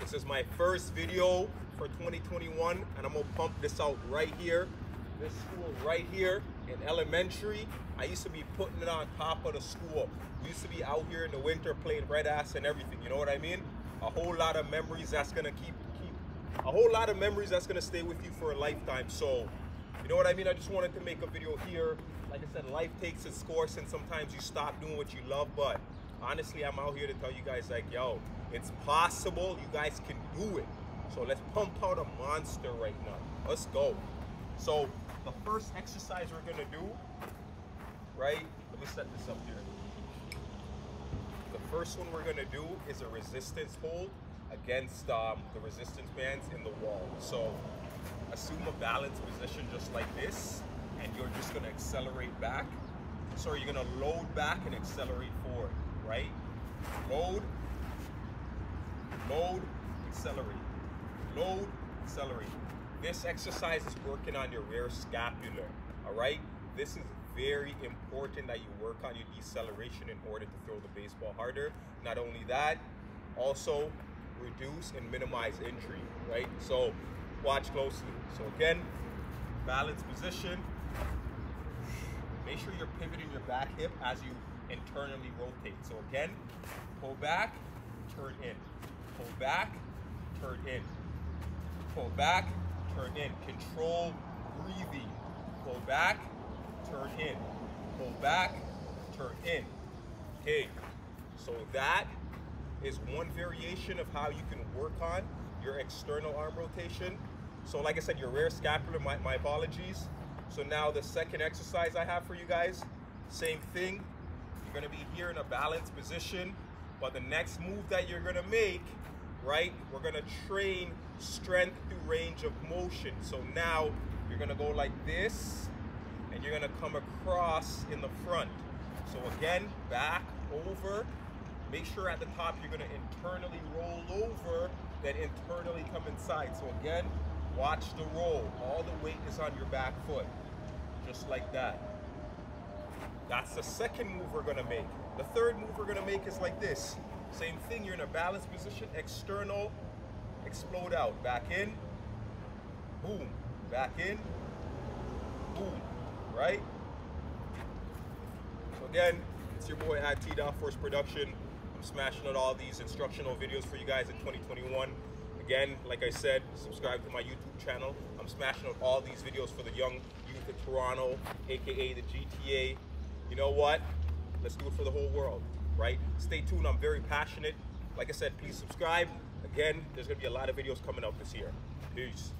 This is my first video for 2021 and I'm gonna pump this out right here. This school right here in elementary. I used to be putting it on top of the school. We used to be out here in the winter playing red ass and everything, you know what I mean? A whole lot of memories that's gonna keep, keep a whole lot of memories that's gonna stay with you for a lifetime. So, you know what I mean? I just wanted to make a video here. Like I said, life takes its course and sometimes you stop doing what you love, but honestly, I'm out here to tell you guys like, yo, it's possible. You guys can do it. So let's pump out a monster right now. Let's go. So the first exercise we're gonna do, right? Let me set this up here. The first one we're gonna do is a resistance hold against um, the resistance bands in the wall. So assume a balanced position just like this, and you're just gonna accelerate back. So you're gonna load back and accelerate forward, right? Load, load, accelerate, load, accelerate. This exercise is working on your rear scapular, all right? This is very important that you work on your deceleration in order to throw the baseball harder. Not only that, also reduce and minimize injury, right? So watch closely. So again, balance position. Make sure you're pivoting your back hip as you internally rotate. So again, pull back, turn in. Pull back, turn in. Pull back, turn in. Control breathing. Pull back, turn in. Pull back, turn in. Okay, so that is one variation of how you can work on your external arm rotation. So like I said, your rear scapular, my, my apologies. So now the second exercise I have for you guys, same thing. You're gonna be here in a balanced position, but the next move that you're gonna make, right, we're gonna train strength through range of motion. So now you're gonna go like this, and you're gonna come across in the front. So again, back, over. Make sure at the top you're gonna internally roll over, then internally come inside. So again, watch the roll. All the weight is on your back foot, just like that. That's the second move we're gonna make. The third move we're gonna make is like this. Same thing, you're in a balanced position, external, explode out. Back in, boom. Back in, boom, right? So again, it's your boy at T Force Production. I'm smashing out all these instructional videos for you guys in 2021. Again, like I said, subscribe to my YouTube channel. I'm smashing out all these videos for the young youth of Toronto, AKA the GTA. You know what? Let's do it for the whole world, right? Stay tuned, I'm very passionate. Like I said, please subscribe. Again, there's gonna be a lot of videos coming out this year. Peace.